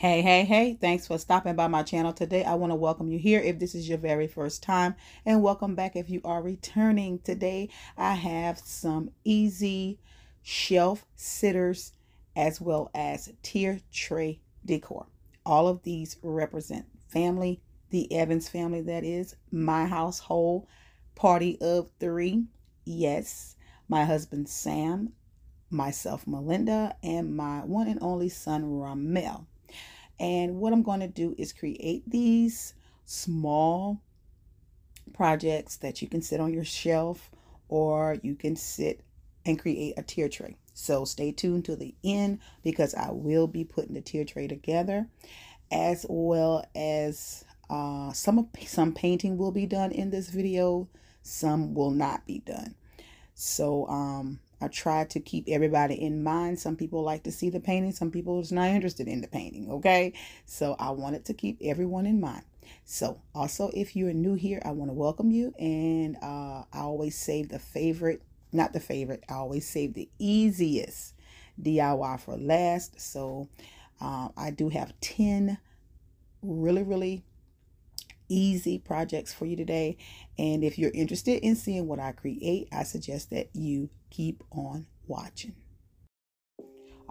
Hey, hey, hey, thanks for stopping by my channel today. I want to welcome you here if this is your very first time, and welcome back if you are returning. Today, I have some easy shelf sitters as well as tier tray decor. All of these represent family, the Evans family, that is, my household party of three. Yes, my husband Sam, myself Melinda, and my one and only son Ramel. And what I'm going to do is create these small projects that you can sit on your shelf or you can sit and create a tier tray. So stay tuned to the end because I will be putting the tier tray together as well as uh, some some painting will be done in this video. Some will not be done. So um, I try to keep everybody in mind. Some people like to see the painting, some people is not interested in the painting, okay? So I wanted to keep everyone in mind. So also, if you're new here, I want to welcome you. And uh, I always save the favorite, not the favorite, I always save the easiest DIY for last. So uh, I do have 10 really, really easy projects for you today. And if you're interested in seeing what I create, I suggest that you keep on watching.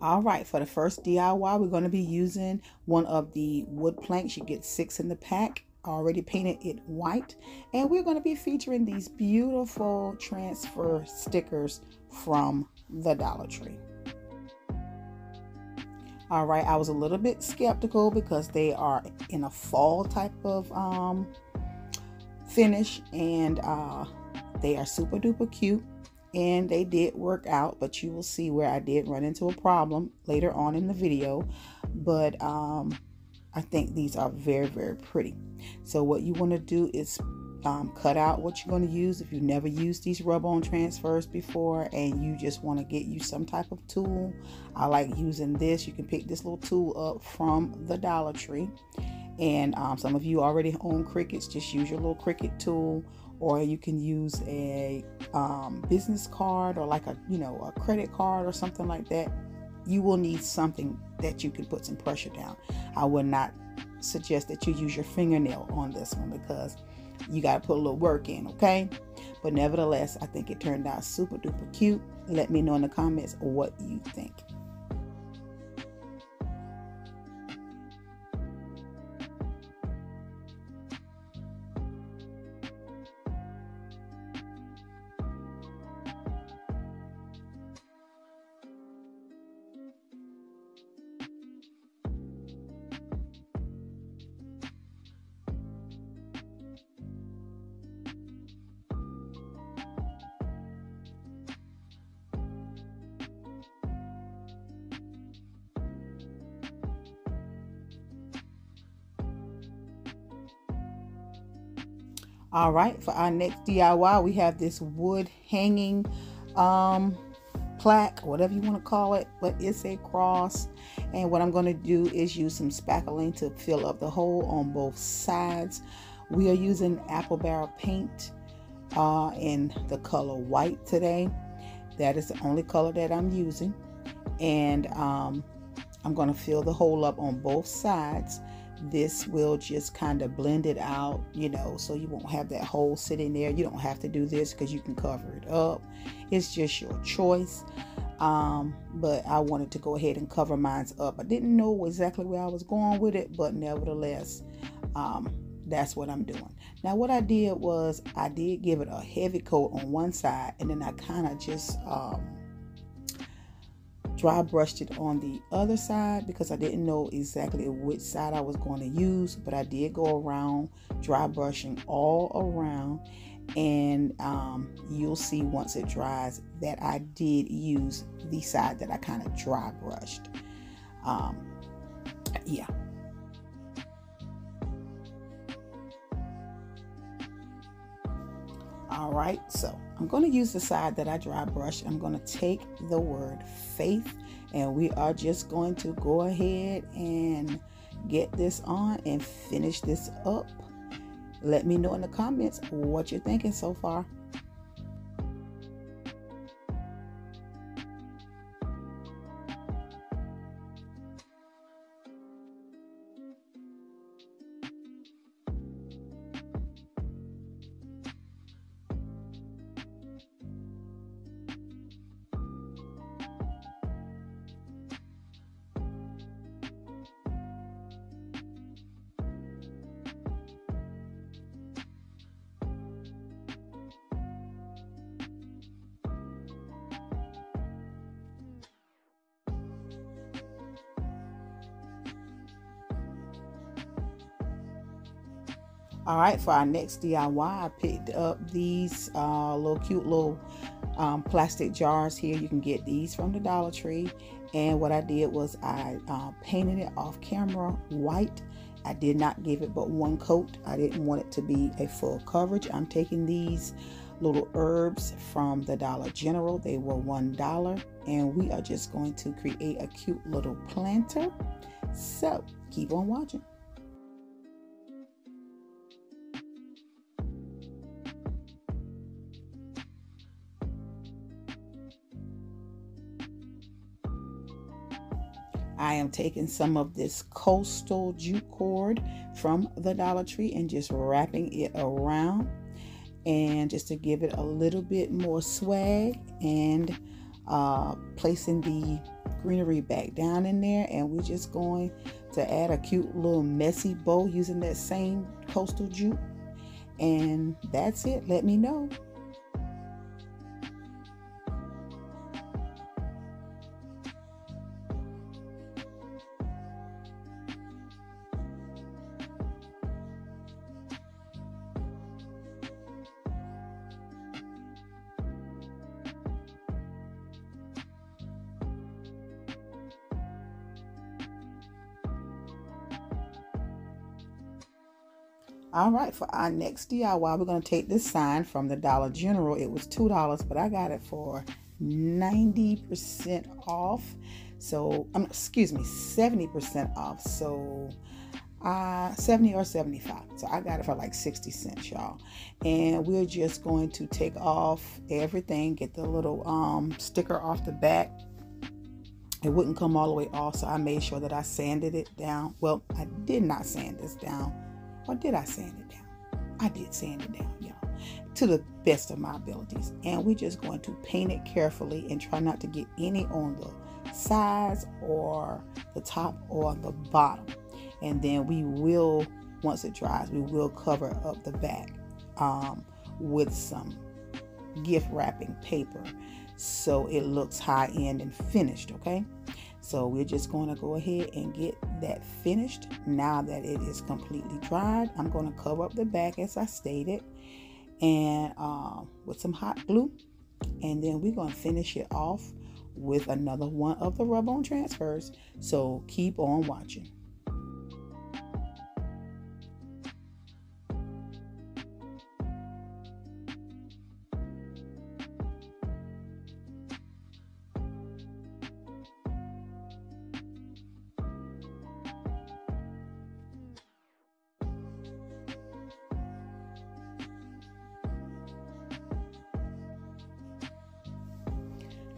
All right, for the first DIY, we're going to be using one of the wood planks. You get six in the pack. already painted it white. And we're going to be featuring these beautiful transfer stickers from the Dollar Tree. All right, I was a little bit skeptical because they are in a fall type of um, finish and uh, they are super duper cute and they did work out but you will see where I did run into a problem later on in the video. But um, I think these are very very pretty. So what you want to do is um, cut out what you're going to use if you never used these rub-on transfers before and you just want to get you some type of tool. I like using this. You can pick this little tool up from the Dollar Tree. And um, some of you already own Cricuts just use your little Cricut tool. Or you can use a um, business card or like a you know a credit card or something like that. You will need something that you can put some pressure down. I would not suggest that you use your fingernail on this one because you got to put a little work in, okay? But nevertheless, I think it turned out super duper cute. Let me know in the comments what you think. All right, for our next DIY, we have this wood hanging um, plaque, whatever you want to call it, but it's a cross. And what I'm going to do is use some spackling to fill up the hole on both sides. We are using apple barrel paint uh, in the color white today. That is the only color that I'm using. And um, I'm going to fill the hole up on both sides this will just kind of blend it out, you know, so you won't have that hole sitting there. You don't have to do this because you can cover it up. It's just your choice. Um, but I wanted to go ahead and cover mine up. I didn't know exactly where I was going with it, but nevertheless, um, that's what I'm doing. Now, what I did was I did give it a heavy coat on one side, and then I kind of just um, dry brushed it on the other side because I didn't know exactly which side I was going to use but I did go around dry brushing all around. And um, you'll see once it dries that I did use the side that I kind of dry brushed. Um, yeah all right so I'm going to use the side that I dry brush. I'm going to take the word faith and we are just going to go ahead and get this on and finish this up. Let me know in the comments what you're thinking so far. All right, for our next DIY, I picked up these uh, little cute little um, plastic jars here. You can get these from the Dollar Tree. And what I did was I uh, painted it off camera white. I did not give it but one coat. I didn't want it to be a full coverage. I'm taking these little herbs from the Dollar General. They were $1 and we are just going to create a cute little planter. So keep on watching. I am taking some of this coastal jute cord from the Dollar Tree and just wrapping it around. And just to give it a little bit more swag and uh, placing the greenery back down in there. And we're just going to add a cute little messy bow using that same coastal jute. And that's it. Let me know All right, for our next DIY, we're going to take this sign from the Dollar General. It was $2, but I got it for 90% off. So, um, excuse me, 70% off. So, uh 70 or 75 so i got it for like 60 cents y'all and we're just going to take off everything get the little um sticker off the back it wouldn't come all the way off so i made sure that i sanded it down well i did not sand this down or did I sand it down? I did sand it down, y'all, to the best of my abilities. And we're just going to paint it carefully and try not to get any on the sides or the top or the bottom. And then we will, once it dries, we will cover up the back um, with some gift wrapping paper so it looks high end and finished, okay? So we're just going to go ahead and get that finished. Now that it is completely dried, I'm going to cover up the back as I stated and uh, with some hot glue. And then we're going to finish it off with another one of the rub-on transfers. So keep on watching.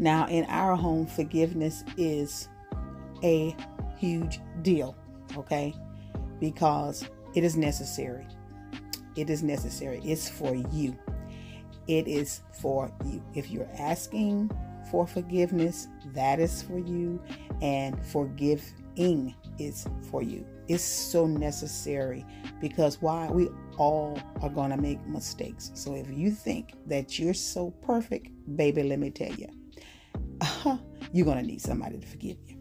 Now, in our home, forgiveness is a huge deal, okay? Because it is necessary. It is necessary. It's for you. It is for you. If you're asking for forgiveness, that is for you, and forgiving is for you. It's so necessary because why? We all are going to make mistakes. So if you think that you're so perfect, baby, let me tell you, Uh-huh. you're going to need somebody to forgive you.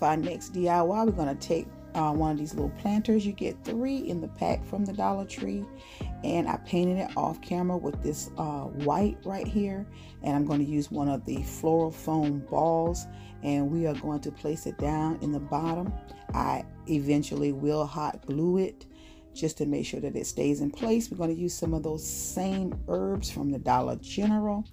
For our next DIY, we're going to take uh, one of these little planters. You get three in the pack from the Dollar Tree. And I painted it off camera with this uh, white right here. And I'm going to use one of the floral foam balls. And we are going to place it down in the bottom. I eventually will hot glue it just to make sure that it stays in place. We're going to use some of those same herbs from the Dollar General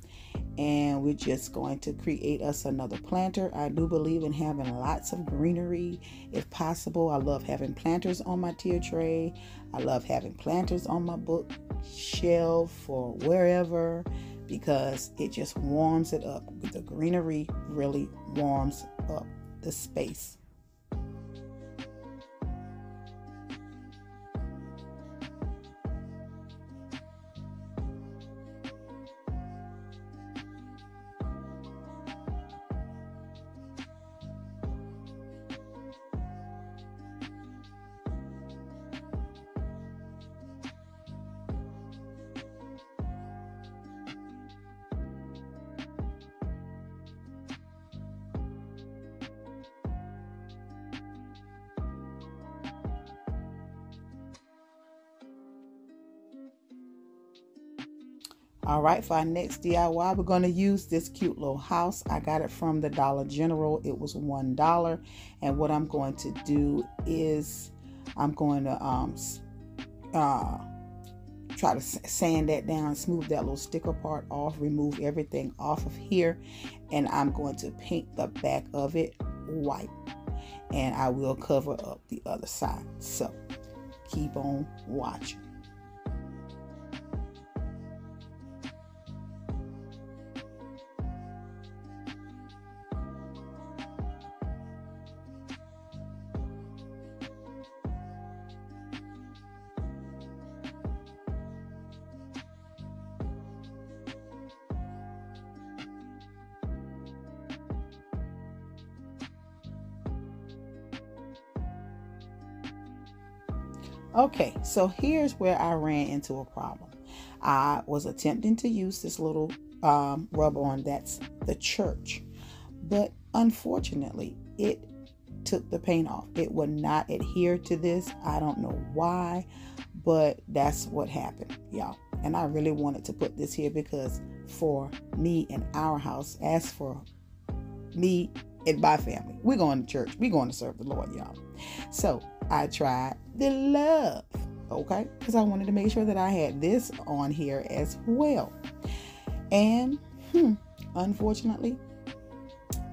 and we're just going to create us another planter. I do believe in having lots of greenery if possible. I love having planters on my tier tray. I love having planters on my bookshelf or wherever because it just warms it up. The greenery really warms up the space. All right, for our next DIY, we're going to use this cute little house. I got it from the Dollar General. It was $1. And what I'm going to do is I'm going to um, uh, try to sand that down, smooth that little sticker part off, remove everything off of here. And I'm going to paint the back of it white. And I will cover up the other side. So keep on watching. Okay, so here's where I ran into a problem. I was attempting to use this little um, rub on that's the church, but unfortunately, it took the paint off. It would not adhere to this. I don't know why, but that's what happened, y'all. And I really wanted to put this here because for me and our house, as for me and my family, we're going to church. We're going to serve the Lord, y'all. So I tried the love, okay? Because I wanted to make sure that I had this on here as well. And hmm, unfortunately,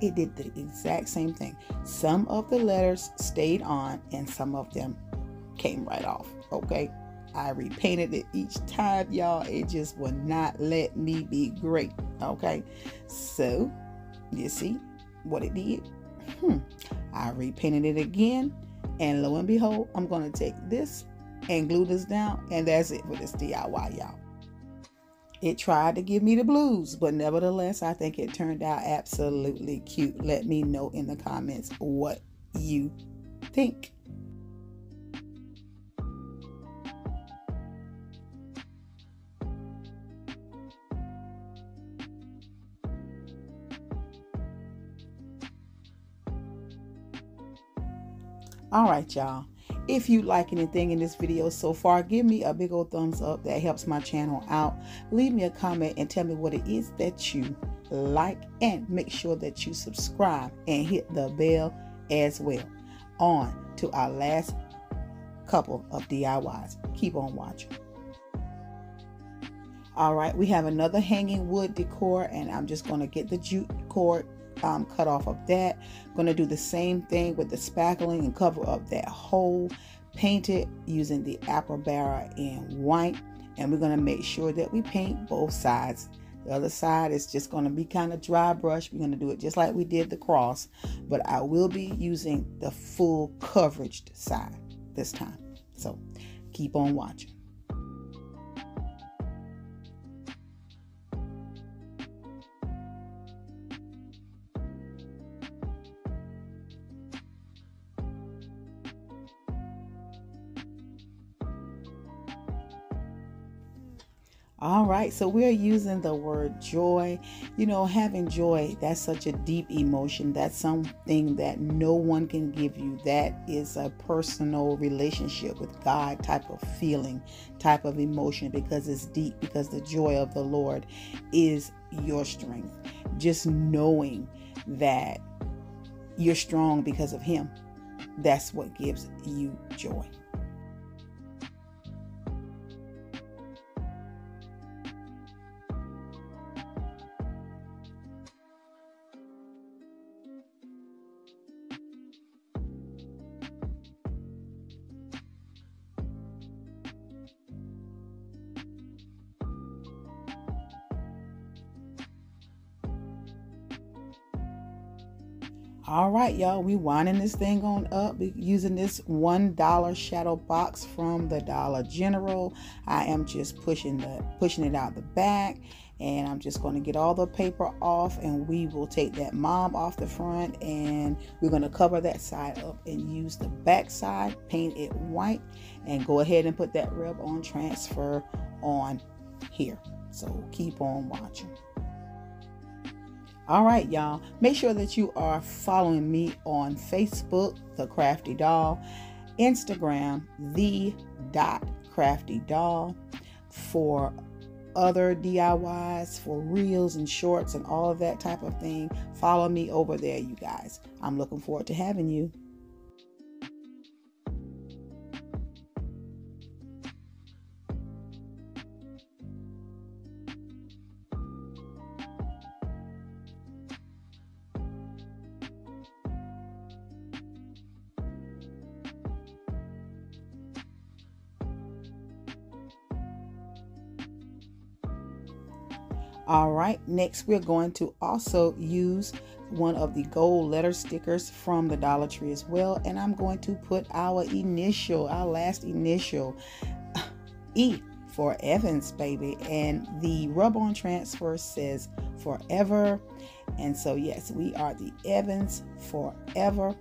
it did the exact same thing. Some of the letters stayed on and some of them came right off, okay? I repainted it each time, y'all. It just would not let me be great, okay? So, you see what it did? Hmm. I repainted it again and lo and behold, I'm going to take this and glue this down. And that's it for this DIY, y'all. It tried to give me the blues, but nevertheless, I think it turned out absolutely cute. Let me know in the comments what you think. All right, y'all. If you like anything in this video so far, give me a big old thumbs up. That helps my channel out. Leave me a comment and tell me what it is that you like. And make sure that you subscribe and hit the bell as well. On to our last couple of DIYs. Keep on watching. All right, we have another hanging wood decor, and I'm just going to get the jute cord um, cut off of that. Going to do the same thing with the spackling and cover up that hole. Paint it using the Apple Barrel in white. And we're going to make sure that we paint both sides. The other side is just going to be kind of dry brush. We're going to do it just like we did the cross. But I will be using the full coverage side this time. So keep on watching. Right, so we're using the word joy. You know, having joy, that's such a deep emotion. That's something that no one can give you. That is a personal relationship with God type of feeling, type of emotion because it's deep, because the joy of the Lord is your strength. Just knowing that you're strong because of Him, that's what gives you joy. All right, y'all, we winding this thing on up using this one dollar shadow box from the Dollar General. I am just pushing the pushing it out the back, and I'm just going to get all the paper off, and we will take that mom off the front, and we're going to cover that side up and use the back side, paint it white, and go ahead and put that rub on transfer on here. So keep on watching. All right, y'all. Make sure that you are following me on Facebook, The Crafty Doll, Instagram, The Dot Crafty Doll, for other DIYs, for reels and shorts and all of that type of thing. Follow me over there, you guys. I'm looking forward to having you. All right, next we're going to also use one of the gold letter stickers from the Dollar Tree as well. And I'm going to put our initial, our last initial, E for Evans, baby. And the rub on transfer says forever. And so, yes, we are the Evans forever.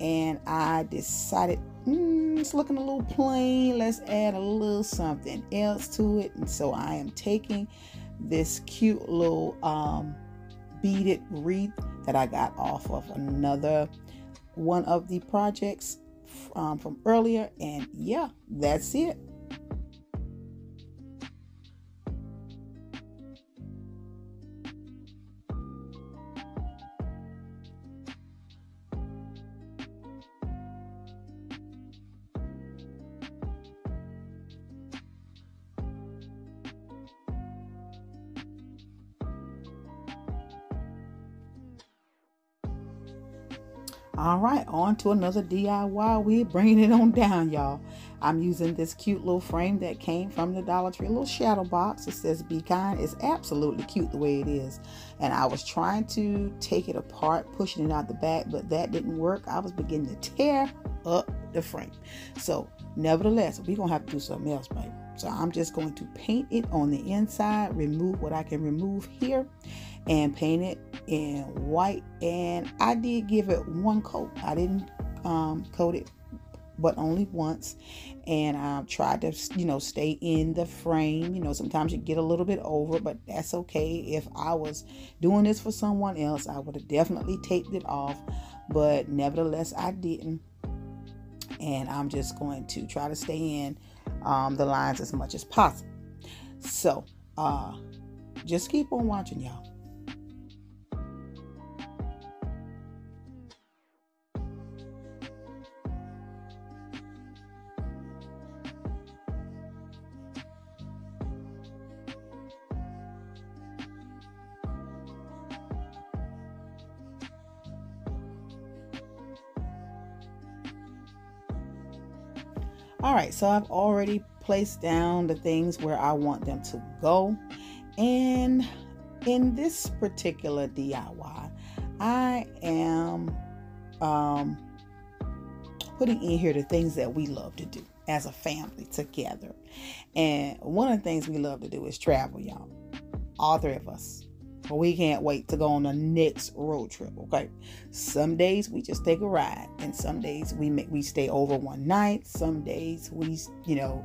And I decided mm, it's looking a little plain. Let's add a little something else to it. And so I am taking this cute little um, beaded wreath that I got off of another one of the projects um, from earlier. And yeah, that's it. All right, on to another DIY. We're bringing it on down, y'all. I'm using this cute little frame that came from the Dollar Tree, a little shadow box. It says Be Kind. It's absolutely cute the way it is. And I was trying to take it apart, pushing it out the back, but that didn't work. I was beginning to tear up the frame. So, nevertheless, we're going to have to do something else, baby. So, I'm just going to paint it on the inside, remove what I can remove here, and paint it in white. And I did give it one coat. I didn't um, coat it but only once. And I tried to you know stay in the frame. You know sometimes you get a little bit over but that's okay. If I was doing this for someone else I would have definitely taped it off. But nevertheless I didn't. And I'm just going to try to stay in um, the lines as much as possible. So uh just keep on watching y'all All right, so I've already placed down the things where I want them to go. And in this particular DIY, I am um, putting in here the things that we love to do as a family together. And one of the things we love to do is travel, y'all. All three of us. We can't wait to go on the next road trip. Okay. Some days we just take a ride, and some days we make we stay over one night. Some days we, you know,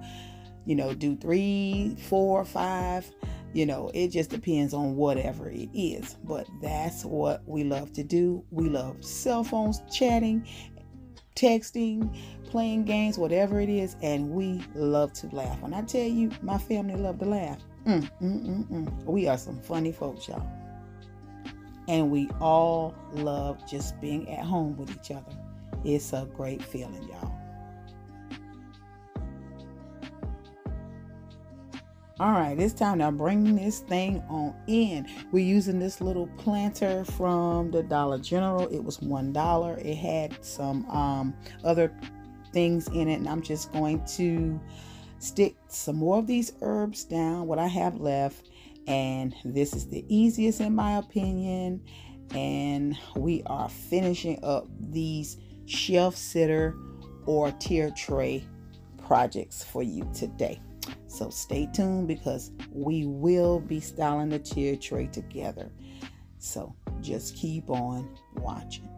you know, do three, four, five. You know, it just depends on whatever it is. But that's what we love to do. We love cell phones, chatting, texting, playing games, whatever it is, and we love to laugh. When I tell you, my family love to laugh. Mm, mm, mm, mm. We are some funny folks, y'all. And we all love just being at home with each other. It's a great feeling, y'all. All right, it's time to bring this thing on in. We're using this little planter from the Dollar General. It was one dollar. It had some um, other things in it, and I'm just going to stick some more of these herbs down, what I have left. And this is the easiest, in my opinion. and we are finishing up these shelf sitter or tier tray projects for you today. So stay tuned because we will be styling the tier tray together. So just keep on watching.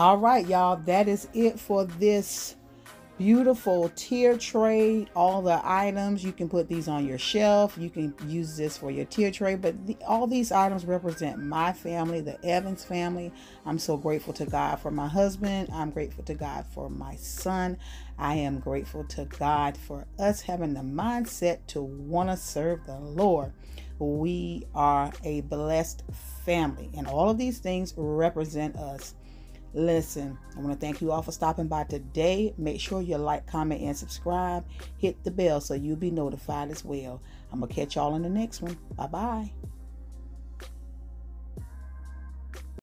All right, y'all, that is it for this beautiful tier tray. All the items, you can put these on your shelf. You can use this for your tier tray, but the, all these items represent my family, the Evans family. I'm so grateful to God for my husband. I'm grateful to God for my son. I am grateful to God for us having the mindset to want to serve the Lord. We are a blessed family, and all of these things represent us. Listen, I want to thank you all for stopping by today. Make sure you like, comment, and subscribe. Hit the bell so you'll be notified as well. I'm going to catch y'all in the next one. Bye bye.